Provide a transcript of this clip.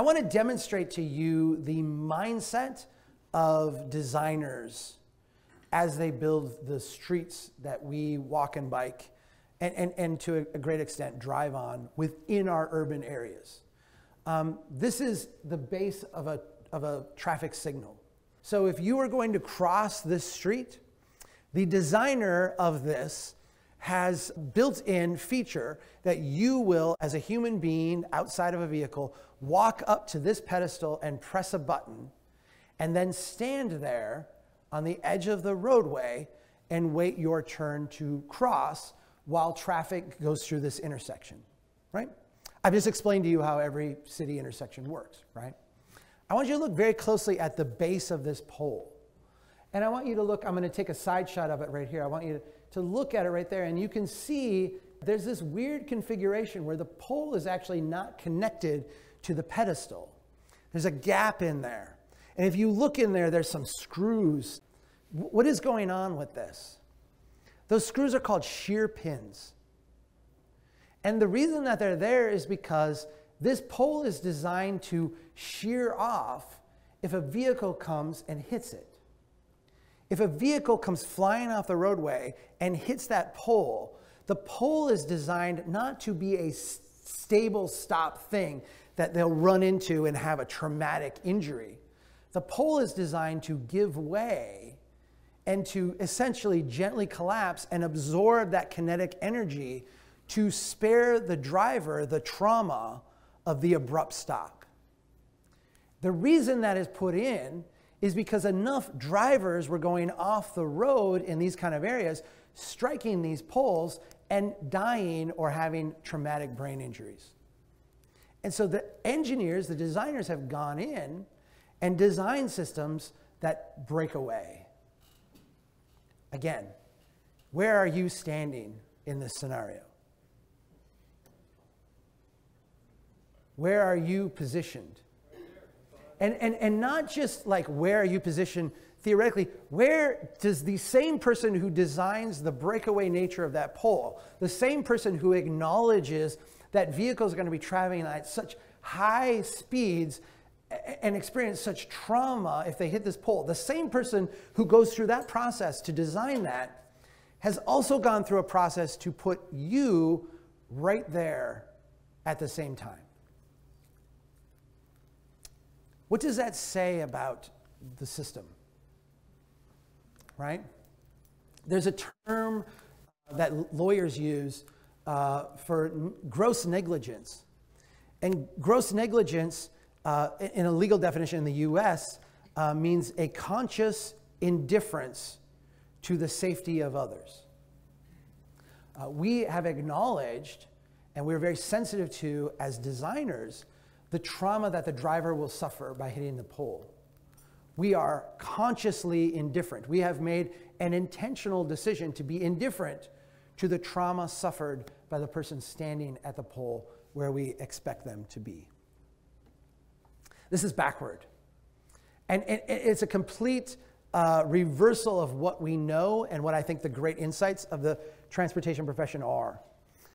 I want to demonstrate to you the mindset of designers as they build the streets that we walk and bike and, and, and to a great extent drive on within our urban areas. Um, this is the base of a, of a traffic signal. So if you are going to cross this street, the designer of this has built in feature that you will, as a human being outside of a vehicle, walk up to this pedestal and press a button, and then stand there on the edge of the roadway and wait your turn to cross while traffic goes through this intersection, right? I've just explained to you how every city intersection works, right? I want you to look very closely at the base of this pole. And I want you to look, I'm going to take a side shot of it right here. I want you to, to look at it right there, and you can see there's this weird configuration where the pole is actually not connected to the pedestal. There's a gap in there. And if you look in there, there's some screws. What is going on with this? Those screws are called shear pins. And the reason that they're there is because this pole is designed to shear off if a vehicle comes and hits it. If a vehicle comes flying off the roadway and hits that pole, the pole is designed not to be a stable stop thing that they'll run into and have a traumatic injury. The pole is designed to give way and to essentially gently collapse and absorb that kinetic energy to spare the driver the trauma of the abrupt stop. The reason that is put in is because enough drivers were going off the road in these kind of areas, striking these poles and dying or having traumatic brain injuries. And so the engineers, the designers have gone in and designed systems that break away. Again, where are you standing in this scenario? Where are you positioned? And, and, and not just like where are you positioned theoretically, where does the same person who designs the breakaway nature of that pole, the same person who acknowledges that vehicles are going to be traveling at such high speeds and experience such trauma if they hit this pole, the same person who goes through that process to design that has also gone through a process to put you right there at the same time. What does that say about the system? Right? There's a term that lawyers use uh, for gross negligence. And gross negligence, uh, in a legal definition in the US, uh, means a conscious indifference to the safety of others. Uh, we have acknowledged, and we're very sensitive to as designers, the trauma that the driver will suffer by hitting the pole. We are consciously indifferent. We have made an intentional decision to be indifferent to the trauma suffered by the person standing at the pole where we expect them to be. This is backward. And it's a complete uh, reversal of what we know and what I think the great insights of the transportation profession are.